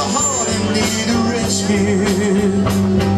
heart and need a rescue.